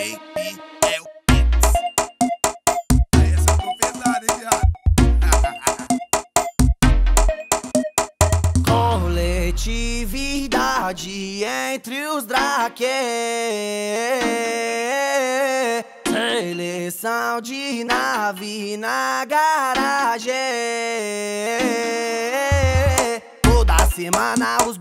JP é o. Essa? Coletividade entre os Drake Seleção de nave na garagem Toda semana os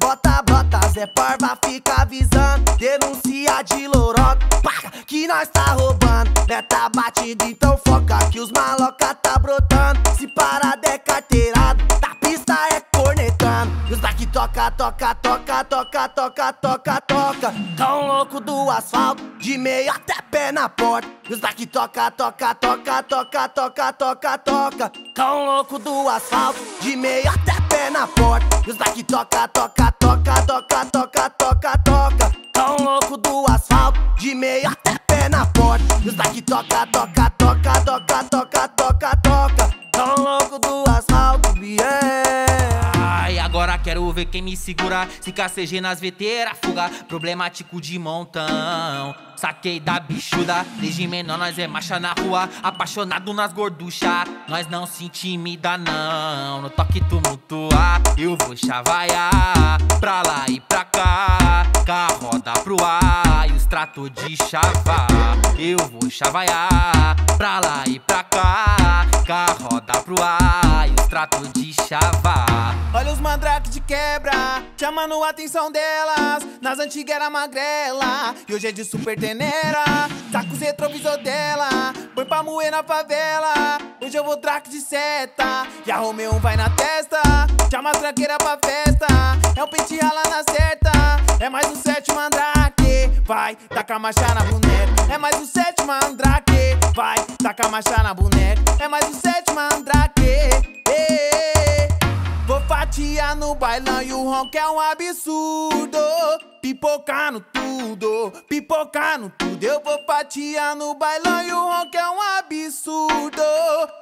bota-botas é parva fica avisando Denuncia de loroca, paga que nós tá roubando Meta batida então foca que os maloca tá brotando Se parada é carteirada, da pista é cornetando E os daqui toca, toca, toca, toca, toca, toca, toca Tão louco do asfalto, de meio até pé na porta E os daqui toca, toca, toca, toca, toca, toca, toca Tão louco do asfalto, de meio até pé na porta E os daqui toca, toca, toca, toca, toca, toca, toca Tão louco do asfalto, de meio até pé na porta E os daqui toca, toca, toca, toca, toca, toca, toca Tão louco do asfalto, quero ver quem me segura. Se KCG nas veteiras, fuga. Problemático de montão. Saquei da bichuda. Desde menor nós é marcha na rua. Apaixonado nas gorduchas. Nós não se intimida, não. No toque tumultuar, eu vou chavaiar. Pra lá e pra cá. A roda pro ar. E os tratos de chavar. Eu vou chavaiar. Pra lá e pra cá. A roda pro ar. E os tratos de chavar. Mandrake de quebra, chamando a atenção delas. Nas antigas era magrela, e hoje é de super teneira. Tá com os retrovisor dela, põe pra moer na favela. Hoje eu vou traque de seta, e a Romeo vai na testa. Chama as pra festa, é um pente rala na certa. É mais um sete mandrake, vai, taca a marcha na boneca. É mais um sete mandrake, vai, taca a marcha na boneca. É mais um sete mandrake. Fatiar no bailão e o ronco é um absurdo. Pipocando tudo, pipocando tudo. Eu vou fatiar no bailão e o ronco é um absurdo.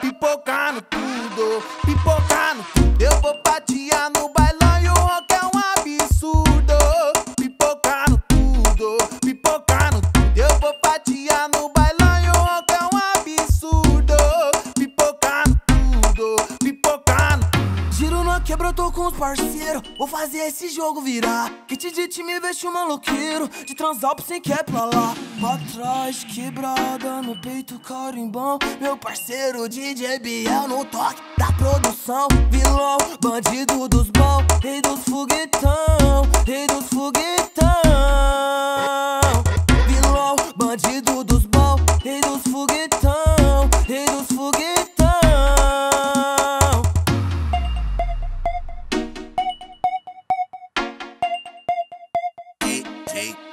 Pipocando tudo, pipocando tudo. Eu tô com os parceiros. Vou fazer esse jogo virar. Kit de time veste o maloqueiro. De transar pro sem quer pra lá. Pra trás, quebrada no peito, carimbão. Meu parceiro DJ Biel no toque da produção. Vilão, bandido dos bons. Rei dos foguetão, rei dos foguetão. Vilão, bandido dos bons. Rei dos foguetão, cake.